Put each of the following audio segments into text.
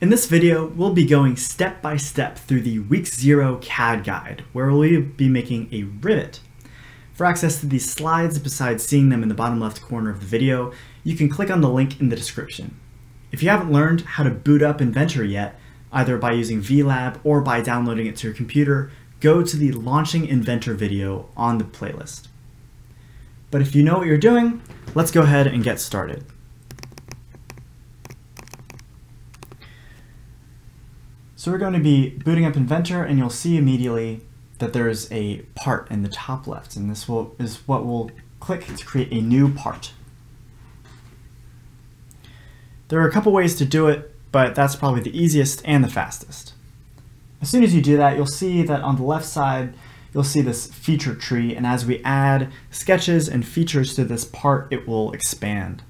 In this video, we'll be going step by step through the week zero CAD guide, where we'll be making a rivet. For access to these slides, besides seeing them in the bottom left corner of the video, you can click on the link in the description. If you haven't learned how to boot up Inventor yet, either by using VLab or by downloading it to your computer, go to the Launching Inventor video on the playlist. But if you know what you're doing, let's go ahead and get started. So we're going to be booting up Inventor and you'll see immediately that there's a part in the top left and this will, is what we'll click to create a new part. There are a couple ways to do it, but that's probably the easiest and the fastest. As soon as you do that, you'll see that on the left side, you'll see this feature tree, and as we add sketches and features to this part, it will expand.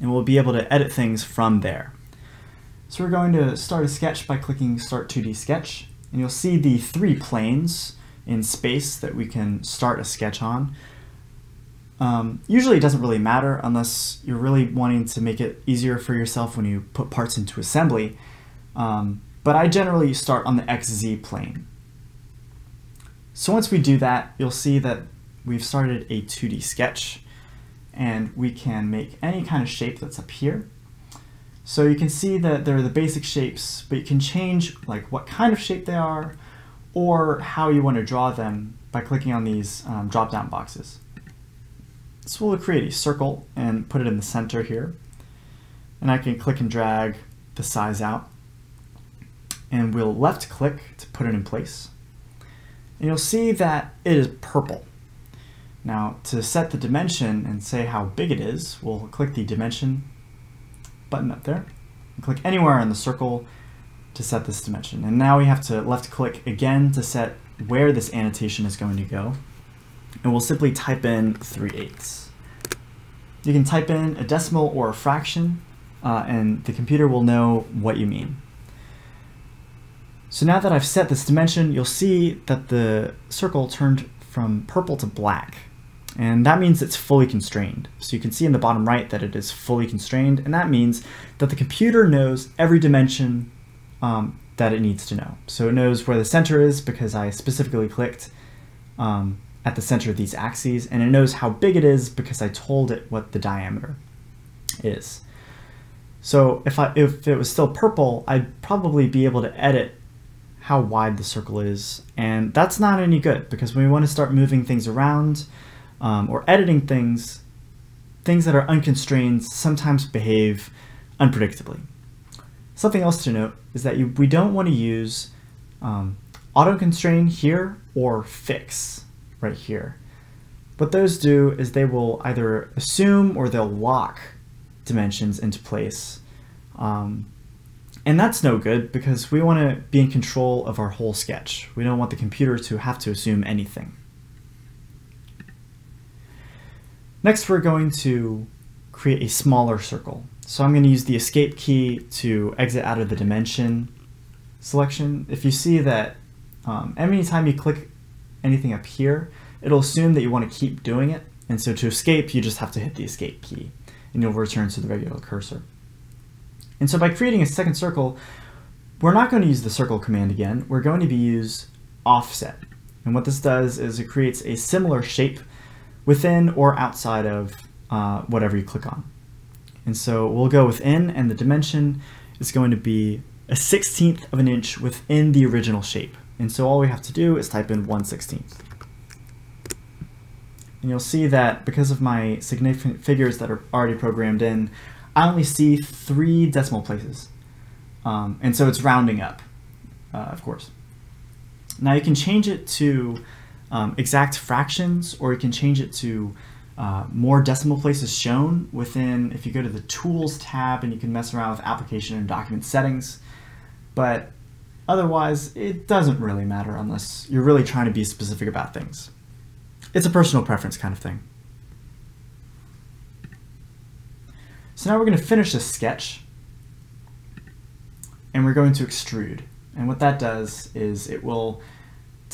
And we'll be able to edit things from there. So we're going to start a sketch by clicking Start 2D Sketch, and you'll see the three planes in space that we can start a sketch on. Um, usually it doesn't really matter unless you're really wanting to make it easier for yourself when you put parts into assembly, um, but I generally start on the XZ plane. So once we do that, you'll see that we've started a 2D sketch, and we can make any kind of shape that's up here. So you can see that there are the basic shapes, but you can change like what kind of shape they are or how you want to draw them by clicking on these um, drop-down boxes. So we'll create a circle and put it in the center here. And I can click and drag the size out. And we'll left click to put it in place. And you'll see that it is purple. Now to set the dimension and say how big it is, we'll click the dimension button up there. Click anywhere in the circle to set this dimension. And now we have to left click again to set where this annotation is going to go. And we'll simply type in 3 eighths. You can type in a decimal or a fraction, uh, and the computer will know what you mean. So now that I've set this dimension, you'll see that the circle turned from purple to black. And that means it's fully constrained. So you can see in the bottom right that it is fully constrained, and that means that the computer knows every dimension um, that it needs to know. So it knows where the center is because I specifically clicked um, at the center of these axes, and it knows how big it is because I told it what the diameter is. So if, I, if it was still purple, I'd probably be able to edit how wide the circle is, and that's not any good because when we want to start moving things around, um, or editing things, things that are unconstrained sometimes behave unpredictably. Something else to note is that you, we don't want to use um, auto constrain here or fix right here. What those do is they will either assume or they'll lock dimensions into place. Um, and that's no good because we want to be in control of our whole sketch. We don't want the computer to have to assume anything. Next, we're going to create a smaller circle. So I'm going to use the escape key to exit out of the dimension selection. If you see that um, anytime you click anything up here, it'll assume that you want to keep doing it. And so to escape, you just have to hit the escape key and you'll return to the regular cursor. And so by creating a second circle, we're not going to use the circle command again. We're going to be use offset. And what this does is it creates a similar shape within or outside of uh, whatever you click on. And so we'll go within and the dimension is going to be a 16th of an inch within the original shape. And so all we have to do is type in 1 16th. And you'll see that because of my significant figures that are already programmed in, I only see three decimal places. Um, and so it's rounding up, uh, of course. Now you can change it to um, exact fractions, or you can change it to uh, more decimal places shown within, if you go to the Tools tab and you can mess around with Application and Document Settings. But otherwise, it doesn't really matter unless you're really trying to be specific about things. It's a personal preference kind of thing. So now we're going to finish this sketch and we're going to extrude. And what that does is it will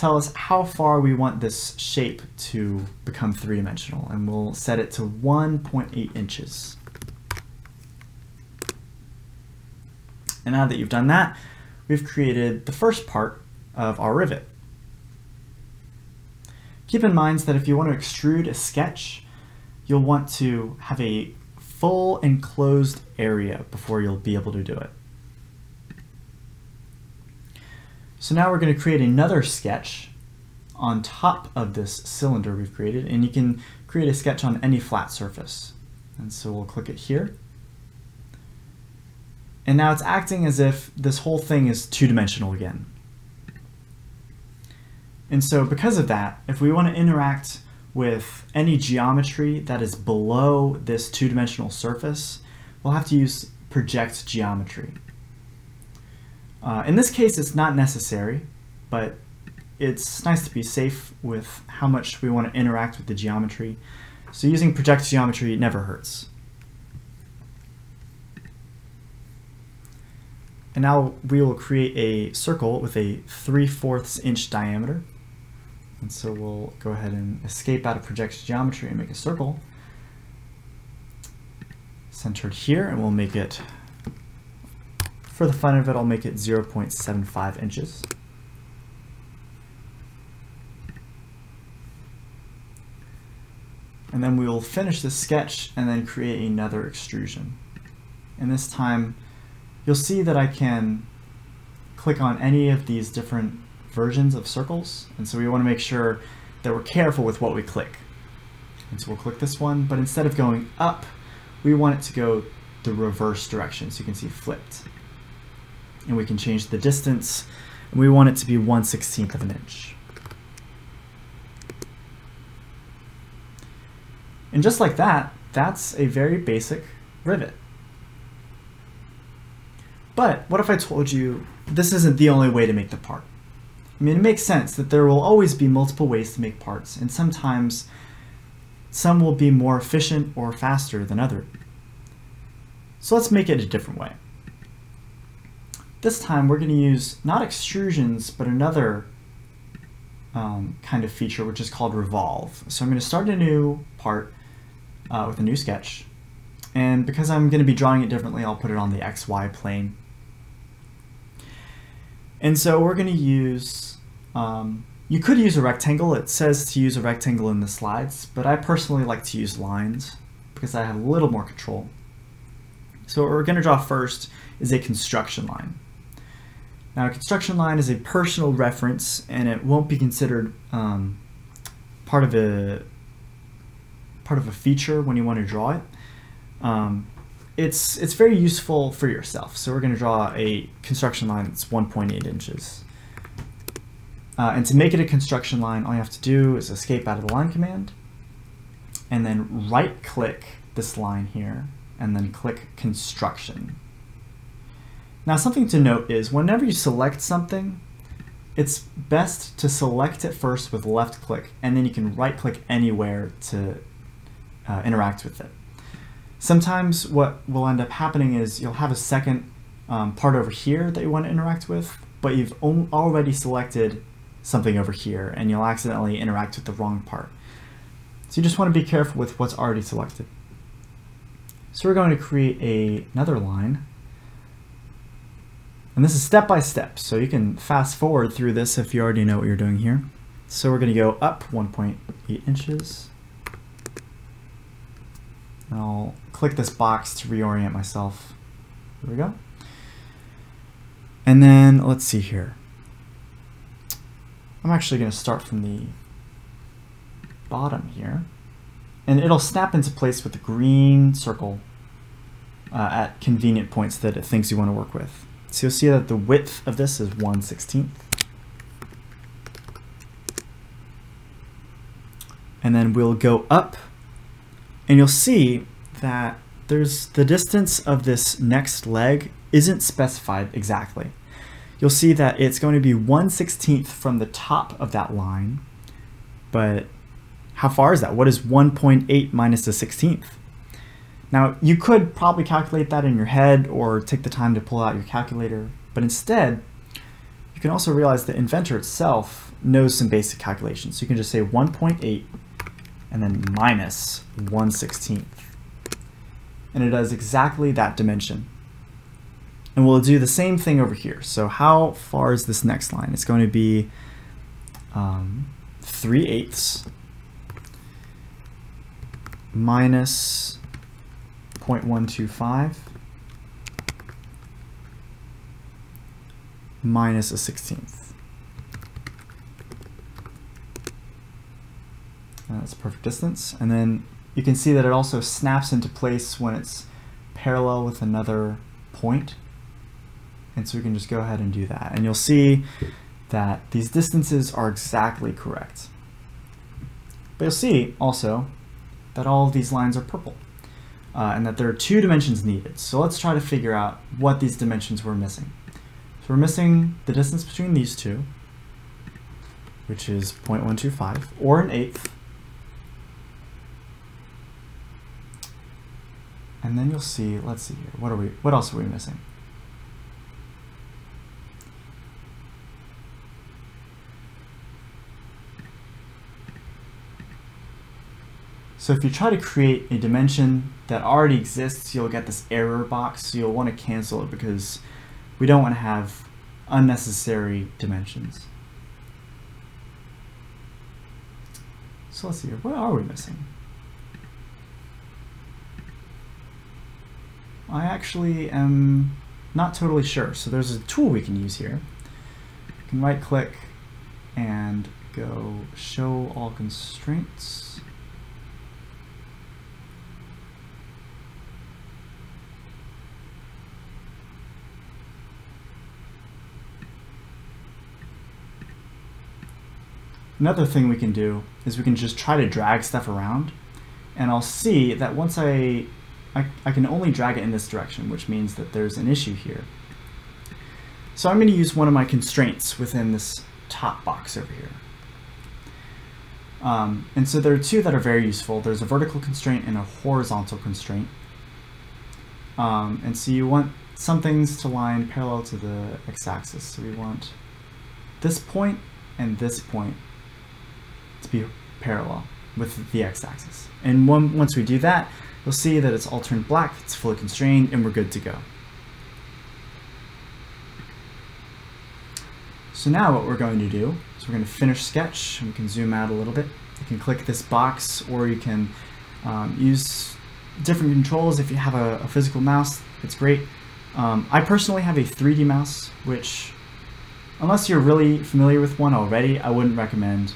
tell us how far we want this shape to become three-dimensional, and we'll set it to 1.8 inches. And now that you've done that, we've created the first part of our rivet. Keep in mind that if you want to extrude a sketch, you'll want to have a full enclosed area before you'll be able to do it. So now we're going to create another sketch on top of this cylinder we've created, and you can create a sketch on any flat surface. And so we'll click it here. And now it's acting as if this whole thing is two-dimensional again. And so because of that, if we want to interact with any geometry that is below this two-dimensional surface, we'll have to use project geometry. Uh, in this case, it's not necessary, but it's nice to be safe with how much we want to interact with the geometry. So using project geometry never hurts. And now we will create a circle with a 3 fourths inch diameter. And so we'll go ahead and escape out of project geometry and make a circle centered here, and we'll make it, for the fun of it, I'll make it 0.75 inches. And then we will finish this sketch and then create another extrusion. And this time, you'll see that I can click on any of these different versions of circles. And so we want to make sure that we're careful with what we click. And so we'll click this one, but instead of going up, we want it to go the reverse direction. So you can see flipped. And we can change the distance, and we want it to be 1 16th of an inch. And just like that, that's a very basic rivet. But what if I told you this isn't the only way to make the part? I mean, it makes sense that there will always be multiple ways to make parts, and sometimes some will be more efficient or faster than others. So let's make it a different way. This time we're going to use not extrusions, but another um, kind of feature, which is called revolve. So I'm going to start a new part uh, with a new sketch. And because I'm going to be drawing it differently, I'll put it on the XY plane. And so we're going to use, um, you could use a rectangle. It says to use a rectangle in the slides, but I personally like to use lines because I have a little more control. So what we're going to draw first is a construction line. Now a construction line is a personal reference and it won't be considered um, part of a part of a feature when you want to draw it. Um, it's, it's very useful for yourself. So we're going to draw a construction line that's 1.8 inches. Uh, and to make it a construction line, all you have to do is escape out of the line command, and then right click this line here, and then click construction. Now something to note is whenever you select something, it's best to select it first with left click, and then you can right click anywhere to uh, interact with it. Sometimes what will end up happening is you'll have a second um, part over here that you want to interact with, but you've already selected something over here and you'll accidentally interact with the wrong part. So you just want to be careful with what's already selected. So we're going to create a, another line. And this is step by step, so you can fast forward through this if you already know what you're doing here. So we're going to go up 1.8 inches. And I'll click this box to reorient myself. There we go. And then let's see here. I'm actually going to start from the bottom here. And it'll snap into place with the green circle uh, at convenient points that it thinks you want to work with. So you'll see that the width of this is 1 16th. And then we'll go up and you'll see that there's the distance of this next leg isn't specified exactly. You'll see that it's going to be 1 16th from the top of that line, but how far is that? What is 1.8 minus the 16th? Now, you could probably calculate that in your head or take the time to pull out your calculator, but instead, you can also realize the inventor itself knows some basic calculations. So you can just say 1.8 and then minus 1 16th. And it does exactly that dimension. And we'll do the same thing over here. So how far is this next line? It's going to be um, 3 eighths minus 0.125 minus a 16th. And that's a perfect distance. And then you can see that it also snaps into place when it's parallel with another point. And so we can just go ahead and do that. And you'll see that these distances are exactly correct. But you'll see also that all of these lines are purple uh, and that there are two dimensions needed. So let's try to figure out what these dimensions we're missing. So we're missing the distance between these two, which is 0.125, or an eighth. And then you'll see, let's see here, what are we, what else are we missing? So if you try to create a dimension that already exists, you'll get this error box, so you'll want to cancel it because we don't want to have unnecessary dimensions. So let's see here, what are we missing? I actually am not totally sure. So there's a tool we can use here. You can right click and go show all constraints. Another thing we can do is we can just try to drag stuff around and I'll see that once I, I, I can only drag it in this direction, which means that there's an issue here. So I'm going to use one of my constraints within this top box over here. Um, and so there are two that are very useful. There's a vertical constraint and a horizontal constraint. Um, and so you want some things to line parallel to the x-axis. So we want this point and this point to be parallel with the x-axis. And one, once we do that, you'll see that it's all turned black, it's fully constrained, and we're good to go. So now what we're going to do is we're going to finish sketch, we can zoom out a little bit. You can click this box, or you can um, use different controls. If you have a, a physical mouse, it's great. Um, I personally have a 3D mouse, which, unless you're really familiar with one already, I wouldn't recommend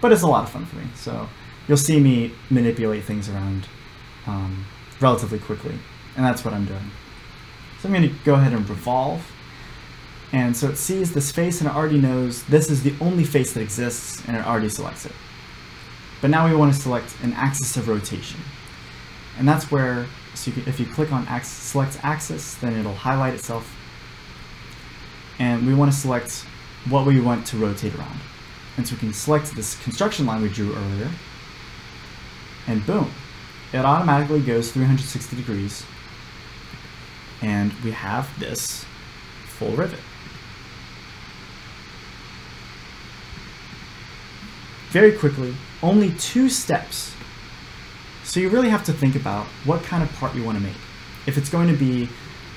but it's a lot of fun for me. So you'll see me manipulate things around um, relatively quickly, and that's what I'm doing. So I'm going to go ahead and revolve, and so it sees this face and it already knows this is the only face that exists, and it already selects it. But now we want to select an axis of rotation, and that's where, so you can, if you click on axis, select axis, then it'll highlight itself, and we want to select what we want to rotate around. And so we can select this construction line we drew earlier, and boom, it automatically goes 360 degrees, and we have this full rivet. Very quickly, only two steps. So you really have to think about what kind of part you want to make. If it's going to be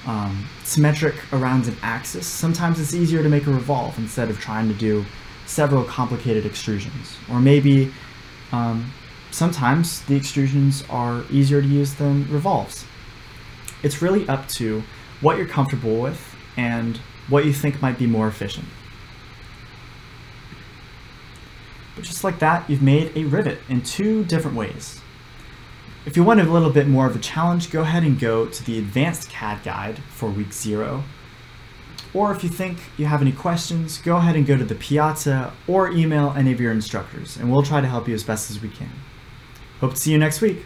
um, symmetric around an axis, sometimes it's easier to make a revolve instead of trying to do several complicated extrusions. Or maybe um, sometimes the extrusions are easier to use than revolves. It's really up to what you're comfortable with and what you think might be more efficient. But just like that, you've made a rivet in two different ways. If you want a little bit more of a challenge, go ahead and go to the Advanced CAD Guide for week zero or if you think you have any questions, go ahead and go to the Piazza or email any of your instructors, and we'll try to help you as best as we can. Hope to see you next week.